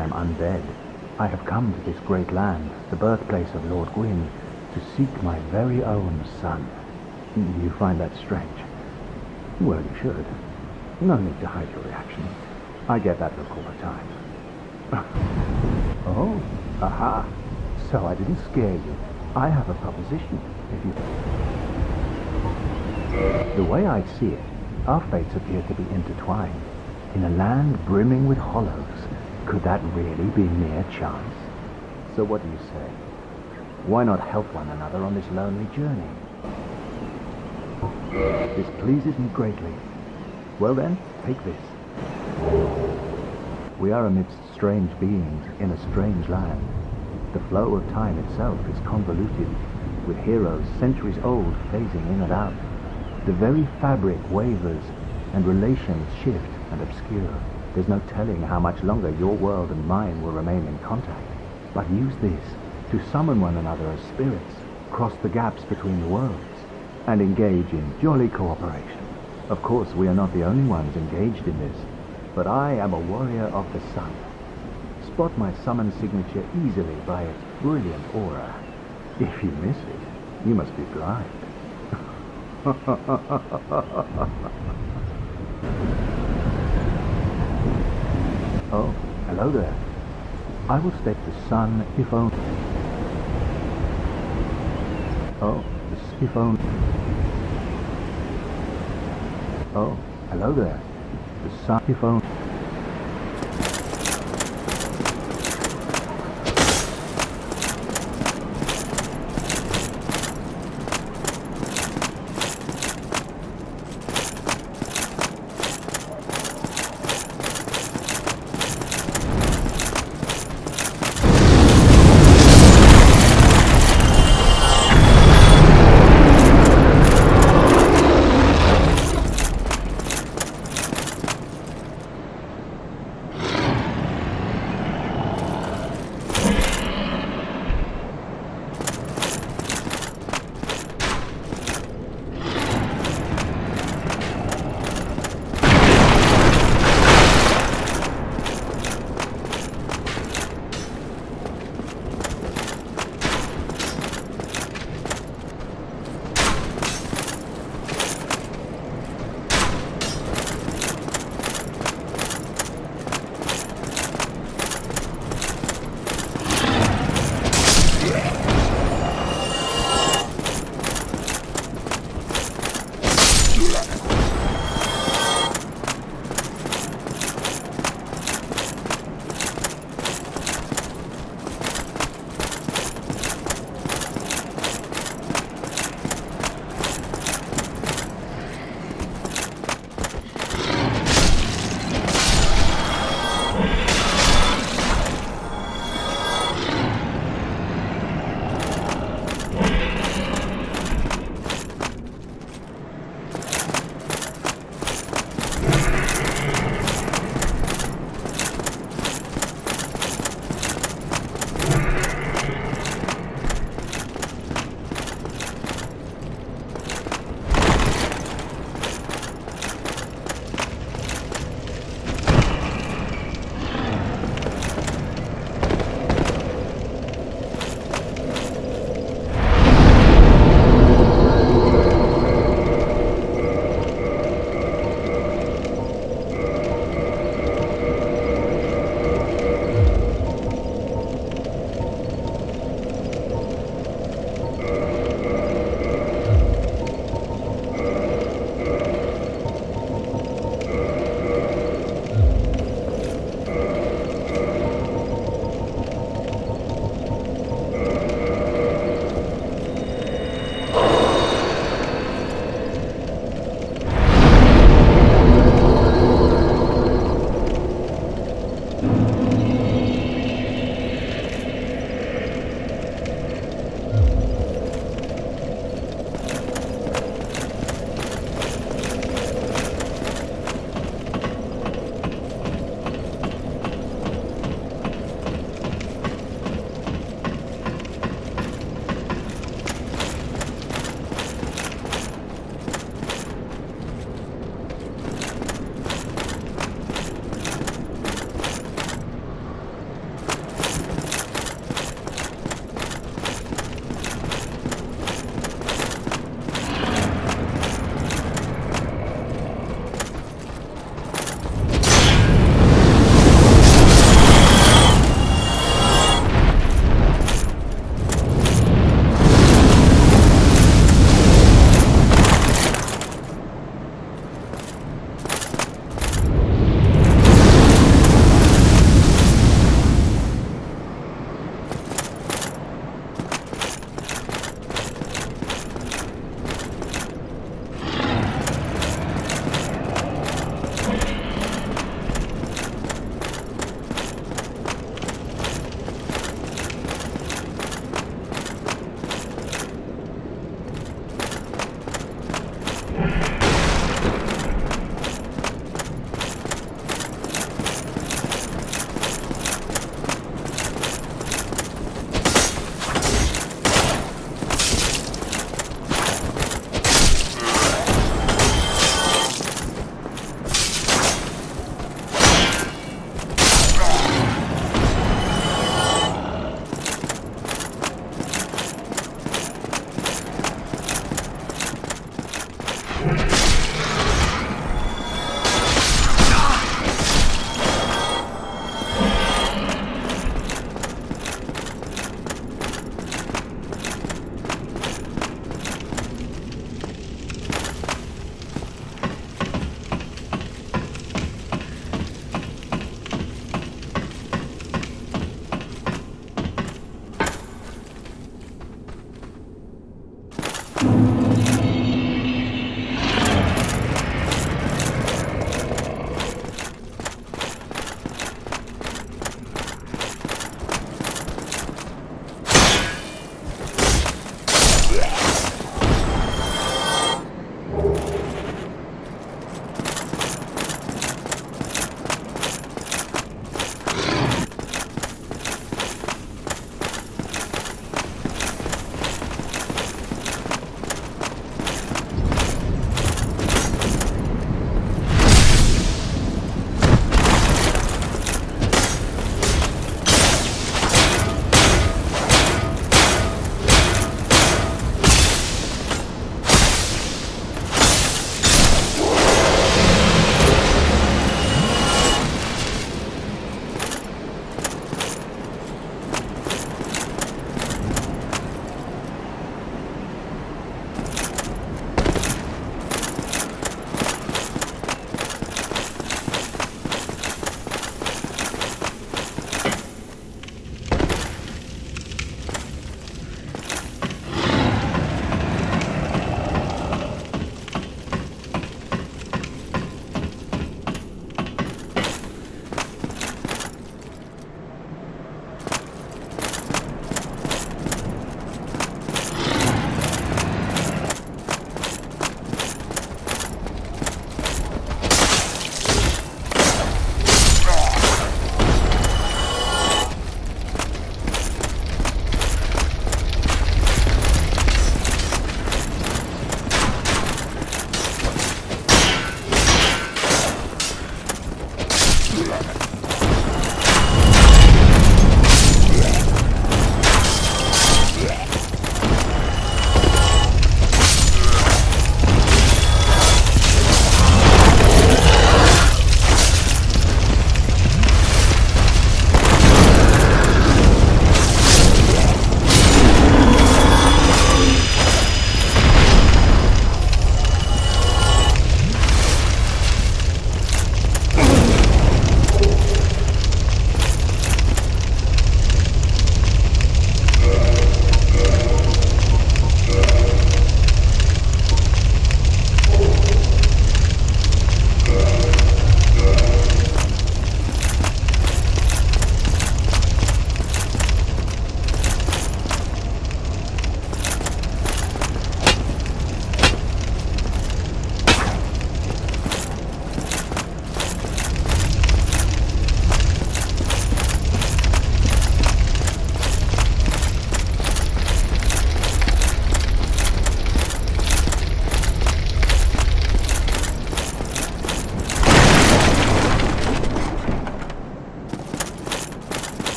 I am undead, I have come to this great land, the birthplace of Lord Gwyn, to seek my very own sun. You find that strange? Well, you should. No need to hide your reaction. I get that look all the time. oh, aha. So I didn't scare you. I have a proposition, if you... The way I see it, our fates appear to be intertwined. In a land brimming with hollows, could that really be mere chance? So what do you say? Why not help one another on this lonely journey? This pleases me greatly. Well then, take this. We are amidst strange beings in a strange land. The flow of time itself is convoluted, with heroes centuries old phasing in and out. The very fabric wavers, and relations shift and obscure. There's no telling how much longer your world and mine will remain in contact. But use this to summon one another as spirits, cross the gaps between the worlds, and engage in jolly cooperation. Of course, we are not the only ones engaged in this, but I am a warrior of the sun. Spot my summon signature easily by its brilliant aura. If you miss it, you must be blind. oh, hello there. I will stake the sun if only... Oh, the if only... Oh, hello there. The sun if only...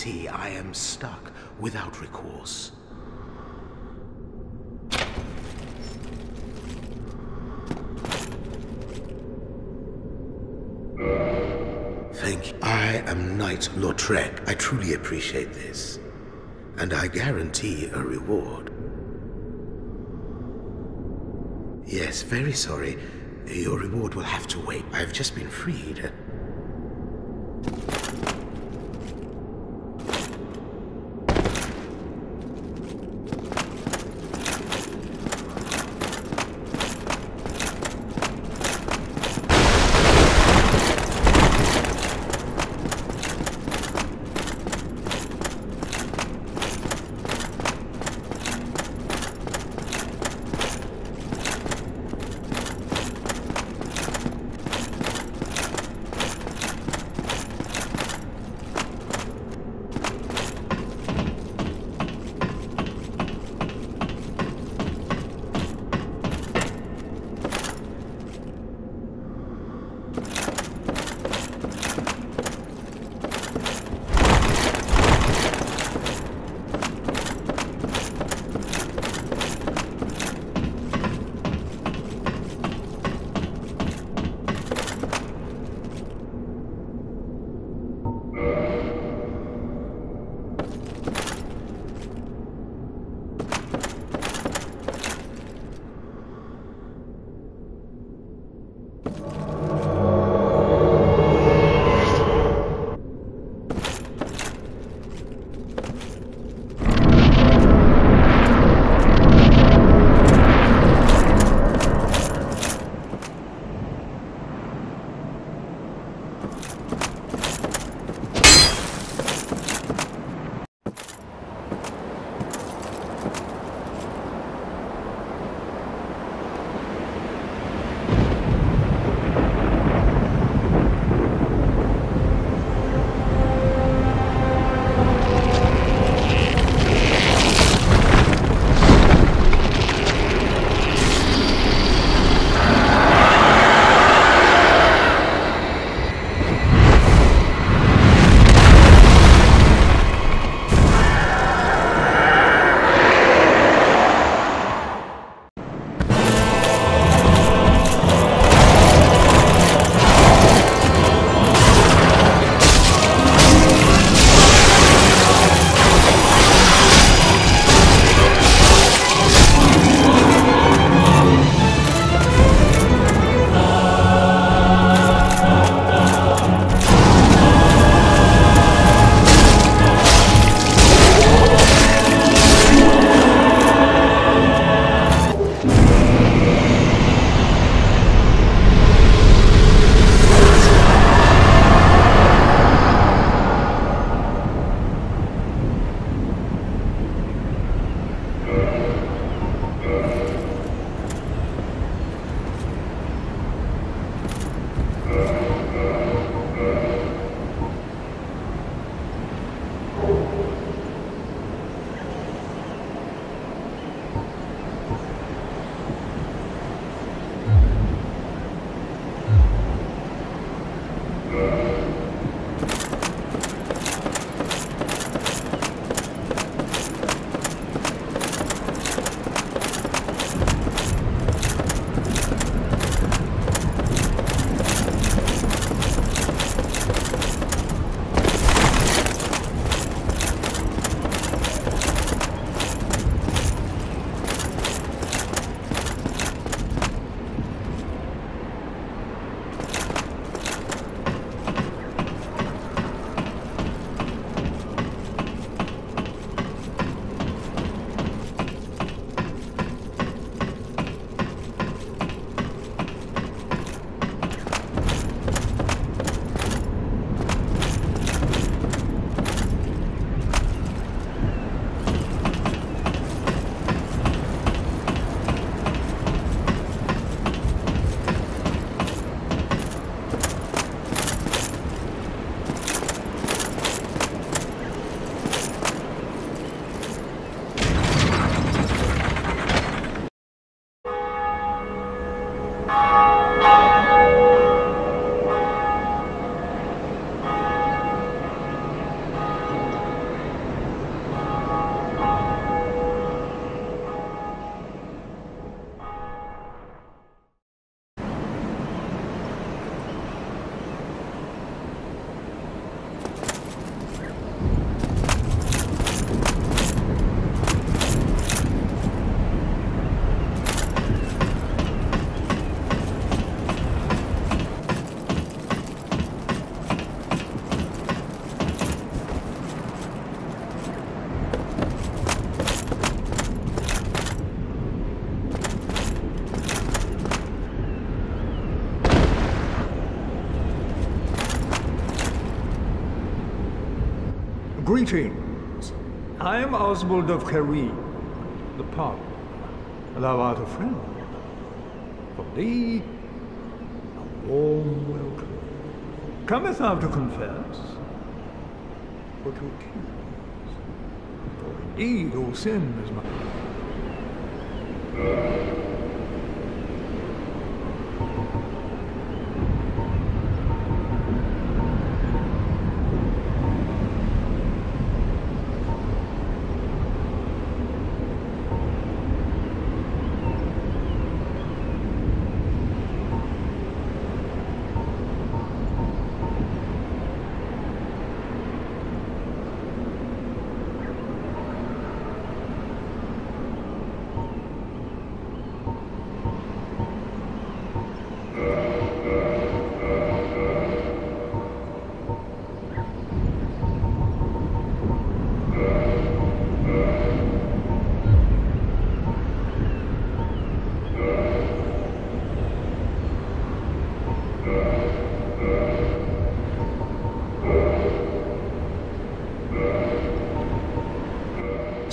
see, I am stuck without recourse. Thank you. I am Knight Lautrec. I truly appreciate this. And I guarantee a reward. Yes, very sorry. Your reward will have to wait. I've just been freed. Greetings. I am Oswald of Carim, the pardon. Thou art a friend. For thee, a warm welcome. Cometh thou to confess, or to accuse? For indeed all sin is my...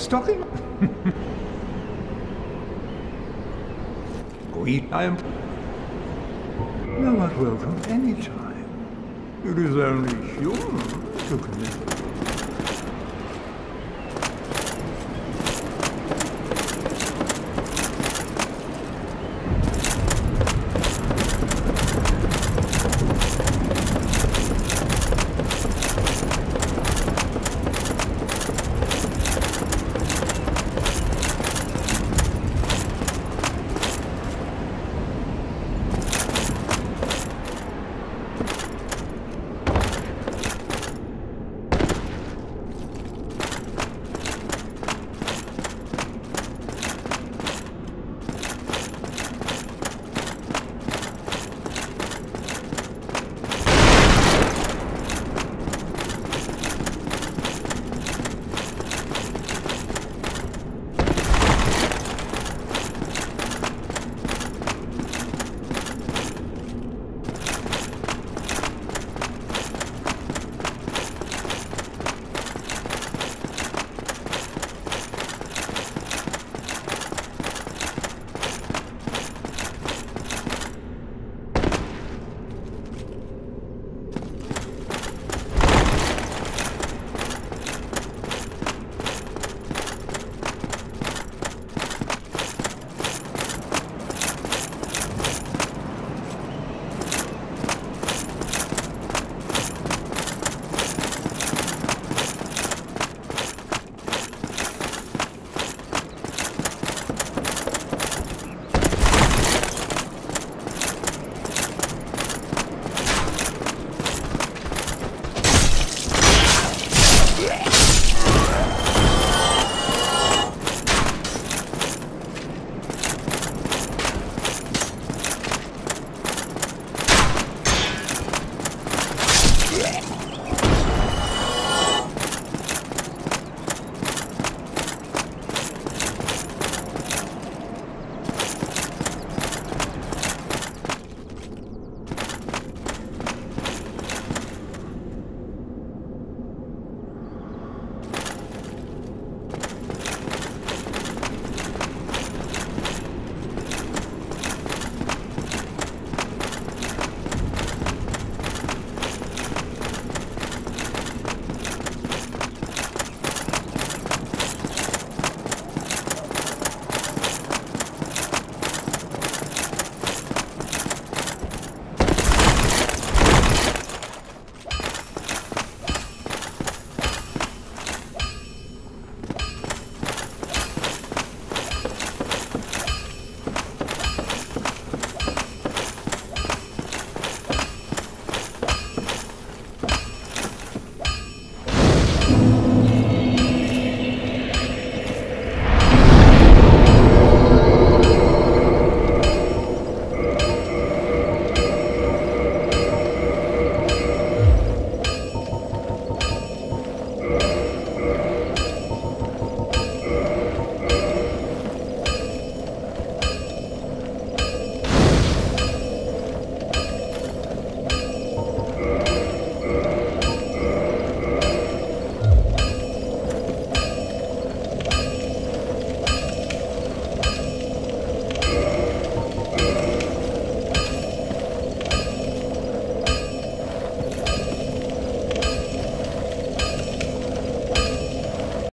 Stocking? Greet, I am... Thou art welcome any time. It is only human to commit